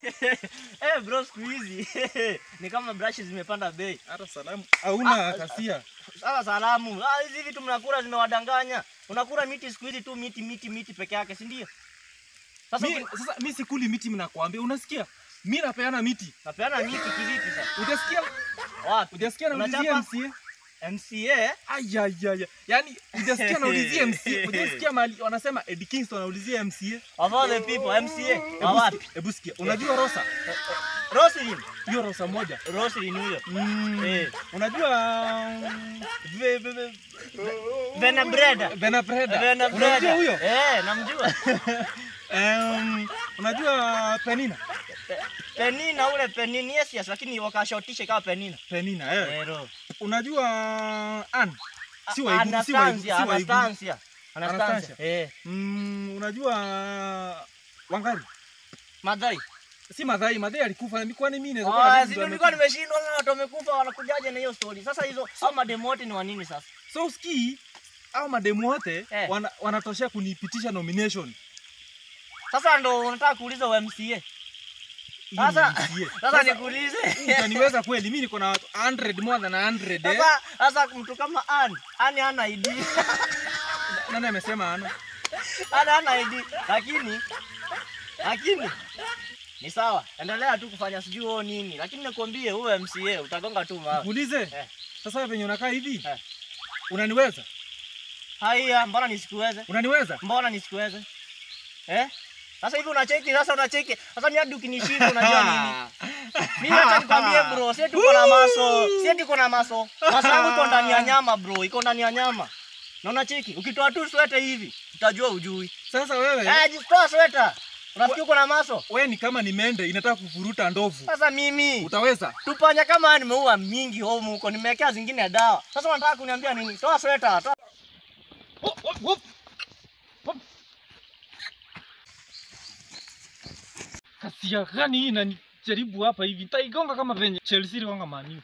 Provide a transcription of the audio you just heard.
Eh bro, siku hizi ni kama brush zimepanda bei. Hata salamu hauna kasia. Sasa salamu, ah, hizi vitu mnakula zimewadanganya. Unakula miti siku hizi tu miti miti miti peke yake, si ndio? Sasa Mi, sasa mimi sikuli miti mnakwambia, unasikia? Mi napeana miti. napeana miti kivipi sasa? Utasikia? Wapi? Naulizia Unachapa? MCA? MCA? Ayayaya. yani ujasikia naulizie MCA. ujasikia mali wanasema Eddie Kingston naulizie MCA? Of all the people, MCA. awapi? Hebu wapi? sikia-. Unajua Rosa? Roslyn. Hiyo Rosa moja. Roslyn huyo. Mm. Eh. Unajua Vena ve- ve- ve- Venebreda. Benabreda. Venebreda. Unajua huyo? Eh, namjua. Um, unajua Penina? Pe- Penina ule Penina, yes yes, lakini wakashotisha ikawa Penina. Penina eh. Pero. Unajua an Si waibu, si waibu, si Anastasia, waibu. Anastasia. Anastasia. Eh, Mm, unajua Wangari? Madhai. Si Madhai, Madhai alikufa na kwani mimi naweza Ah, kuwa si ndio nilikuwa nimeshindwa na watu wamekufa wanakujaje na hiyo story. Sasa hizo so, au mademu wote ni wanini sasa? So usikii au mademu wote Eh. wanatoshea kunipitisha nomination. Sasa ndo unataka kuuliza wa MCA. Sasa ni sasa nikuulize. Utaniweza kweli? Mimi niko na watu 100 more than 100 eh. Sasa sasa mtu kama Ann, Ann hana ID. Nani amesema ana? Ana hana ID lakini lakini ni sawa. Endelea tu kufanya sijui wewe nini. Lakini nikwambie wewe MCA utagonga tu mawe. Nikuulize Eh. Sasa venye unakaa hivi? Eh. Unaniweza? Haya, mbona nisikuweze? Unaniweza? Mbona nisikuweze? Eh? Sasa hivi unacheki, sasa unacheki. Sasa mimi hadi ukinishinda unajua nini? Mimi hata nikwambie bro, si tuko na maso. Si tuko na maso. Maso yangu iko ndani ya nyama bro, iko ndani ya nyama. Na unacheki, ukitoa tu sweta hivi, utajua ujui. Sasa wewe Eh, jitoa sweta. Unafikiri uko na maso? wewe ni kama ni mende inataka kuvuruta ndovu. Sasa mimi Utaweza? tupanya kama haya nimeua mingi home huko, nimewekea zingine dawa. Sasa unataka kuniambia nini? Toa sweta, toa. Oh, oh, hop. Kasia gani hii inanijaribu hapa hivi? Nitaigonga kama venye Chelsea iligonga Man.